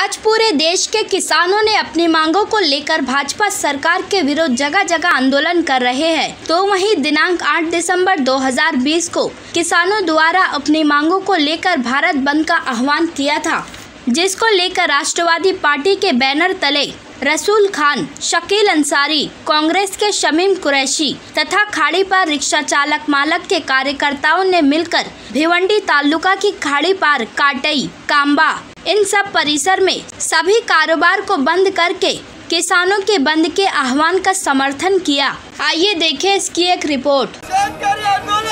आज पूरे देश के किसानों ने अपनी मांगों को लेकर भाजपा सरकार के विरुद्ध जगह जगह आंदोलन कर रहे हैं। तो वहीं दिनांक 8 दिसंबर 2020 को किसानों द्वारा अपनी मांगों को लेकर भारत बंद का आह्वान किया था, जिसको लेकर राष्ट्रवादी पार्टी के बैनर तले रसूल खान, शकील अंसारी, कांग्रेस के शमीम कुरैशी तथा खाड़ी पार रिक्शा चालक मालक के कार्यकर्ताओं ने मिलकर भिवंडी तालुका की खाड़ी पार काटई काम्बा इन सब परिसर में सभी कारोबार को बंद करके किसानों के बंद के आह्वान का समर्थन किया। आइए देखें इसकी एक रिपोर्ट। शेतकरी आंदोलन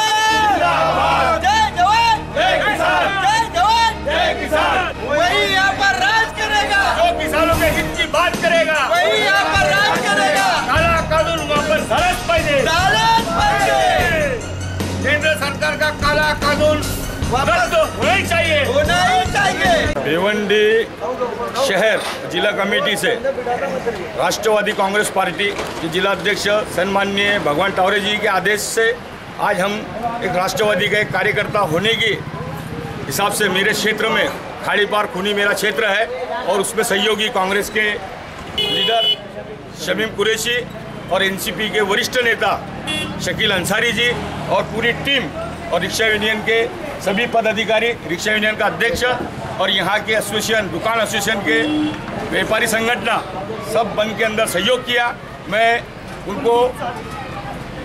जय जवान जय किसान जय जवान जय किसान वही यहाँ पर राज करेगा किसानों के हित की बात करेगा वही यहाँ पर राज करेगा काला कानून वापस केंद्र सरकार का काला कानून रद्द होना ही चाहिए। होना ही चाहिए भिवंडी शहर जिला कमेटी से राष्ट्रवादी कांग्रेस पार्टी के जिला अध्यक्ष सन्माननीय भगवान टावरे जी के आदेश से आज हम एक राष्ट्रवादी का एक कार्यकर्ता होने की हिसाब से मेरे क्षेत्र में खाड़ी पार खूनी मेरा क्षेत्र है और उसमें सहयोगी कांग्रेस के लीडर शमीम कुरैशी और एनसीपी के वरिष्ठ नेता शकील अंसारी जी और पूरी टीम और रिक्शा यूनियन के सभी पदाधिकारी, रिक्शा यूनियन का अध्यक्ष और यहाँ के एसोसिएशन, दुकान एसोसिएशन के व्यापारी संगठन सब बंद के अंदर सहयोग किया। मैं उनको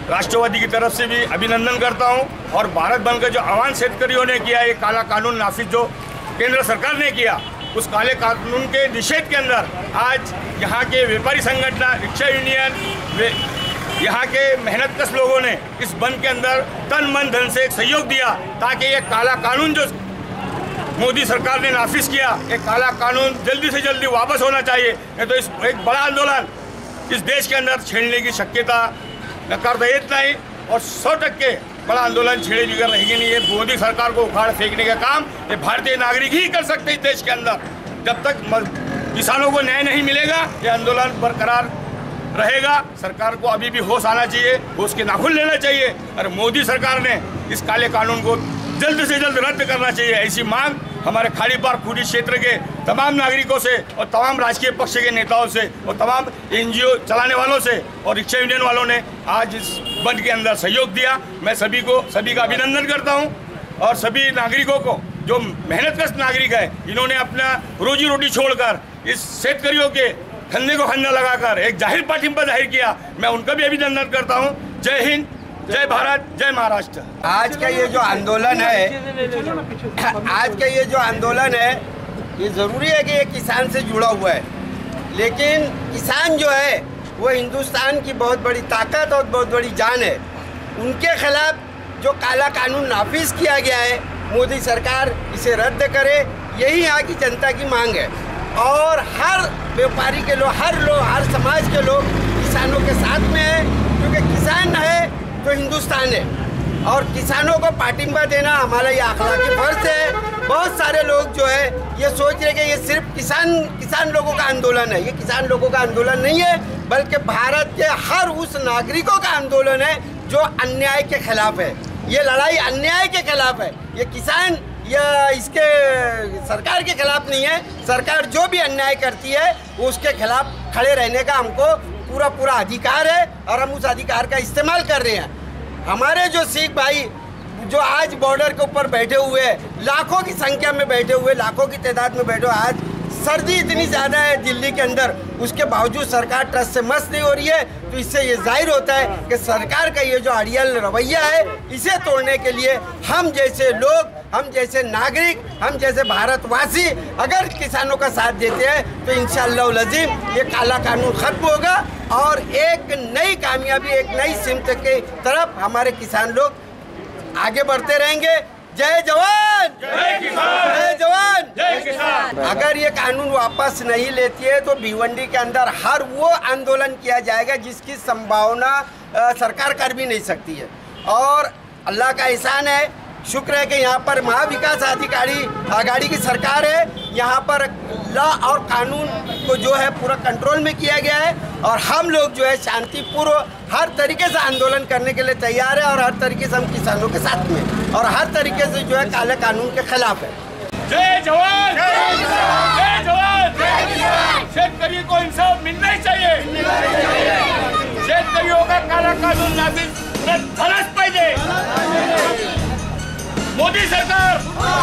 राष्ट्रवादी की तरफ़ से भी अभिनंदन करता हूँ और भारत बंद का जो आह्वान शेतकरियों ने किया, ये काला कानून नाफिज जो केंद्र सरकार ने किया, उस काले कानून के निषेध के अंदर आज यहाँ के व्यापारी संगठन, रिक्शा यूनियन यहाँ के मेहनत मेहनतकश लोगों ने इस बंद के अंदर तन मन धन से सहयोग दिया ताकि ये काला कानून जो मोदी सरकार ने नाफिज किया। एक काला कानून जल्दी से जल्दी वापस होना चाहिए। नहीं तो इस, एक बड़ा आंदोलन इस देश के अंदर छेड़ने की शक्यता नकारता येत नहीं और सौ टक्के बड़ा आंदोलन छेड़े बिगड़ रहेंगे नहीं, ये मोदी सरकार को उखाड़ फेंकने का काम ये भारतीय नागरिक ही कर सकते हैं इस देश के अंदर। जब तक किसानों को न्याय नहीं मिलेगा, ये आंदोलन बरकरार रहेगा। सरकार को अभी भी होश आना चाहिए, होश के नाखुन लेना चाहिए। और मोदी सरकार ने इस काले कानून को जल्द से जल्द रद्द करना चाहिए ऐसी मांग हमारे खाड़ी पार खूडी क्षेत्र के तमाम नागरिकों से और तमाम राजकीय पक्ष के नेताओं से और तमाम एनजीओ चलाने वालों से और रिक्शा यूनियन वालों ने आज इस बंद के अंदर सहयोग दिया। मैं सभी को, सभी का अभिनंदन करता हूँ और सभी नागरिकों को, जो मेहनतकश नागरिक है, इन्होंने अपना रोजी रोटी छोड़कर इस शेतकरियों के खंधे को खंधा लगाकर एक ज़ाहिर पाठिंबा ज़ाहिर किया। मैं उनका भी अभिनंदन करता हूँ। जय हिंद। जय भारत, जय महाराष्ट्र। आज का ये जो आंदोलन है, आज का ये जो आंदोलन है, ये ज़रूरी है कि ये किसान से जुड़ा हुआ है। लेकिन किसान जो है, वो हिंदुस्तान की बहुत बड़ी ताकत और बहुत बड़ी जान है। उनके खिलाफ जो काला कानून नाफिज किया गया है, मोदी सरकार इसे रद्द करे, यही यहाँ की जनता की मांग है। और हर व्यापारी के लोग, हर लोग, हर समाज के लोग किसानों के साथ में है, क्योंकि हिंदुस्तान है। और किसानों को पाटिंबा देना हमारा ये अखलाकी फ़र्ज़ है। बहुत सारे लोग जो है, ये सोच रहे कि ये सिर्फ़ किसान किसान लोगों का आंदोलन है। ये किसान लोगों का आंदोलन नहीं है, बल्कि भारत के हर उस नागरिकों का आंदोलन है जो अन्याय के खिलाफ है। ये लड़ाई अन्याय के खिलाफ है। ये किसान, या इसके सरकार के खिलाफ नहीं है। सरकार जो भी अन्याय करती है, उसके खिलाफ खड़े रहने का हमको पूरा पूरा अधिकार है और हम उस अधिकार का इस्तेमाल कर रहे हैं। हमारे जो सिख भाई, जो आज बॉर्डर के ऊपर बैठे हुए हैं, लाखों की संख्या में बैठे हुए, लाखों की तादाद में बैठे आज सर्दी इतनी ज़्यादा है दिल्ली के अंदर, उसके बावजूद सरकार ट्रस्ट से मस्त नहीं हो रही है तो इससे ये ज़ाहिर होता है कि सरकार का ये जो अड़ियल रवैया है, इसे तोड़ने के लिए हम जैसे लोग, हम जैसे नागरिक, हम जैसे भारतवासी, अगर किसानों का साथ देते हैं तो इन लजीम ये काला कानून खत्म होगा। और एक नई कामयाबी एक नई सिमत के तरफ़ हमारे किसान लोग आगे बढ़ते रहेंगे। जय जवान! जय किसान! जय जवान! जय किसान! अगर ये कानून वापस नहीं लेती है तो भिवंडी के अंदर हर वो आंदोलन किया जाएगा जिसकी संभावना सरकार कर भी नहीं सकती है। और अल्लाह का एहसान है शुक्र है कि यहाँ पर महाविकास अधिकारी आगाड़ी की सरकार है। यहाँ पर लॉ और कानून को जो है पूरा कंट्रोल में किया गया है और हम लोग जो है शांतिपूर्व हर तरीके से आंदोलन करने के लिए तैयार है और हर तरीके से हम किसानों के साथ में और हर तरीके से जो है काले कानून के खिलाफ है। जय जवान! जय जवान! मिलना ही चाहिए। का काला कानून नाफिज पाहिजे 我的选择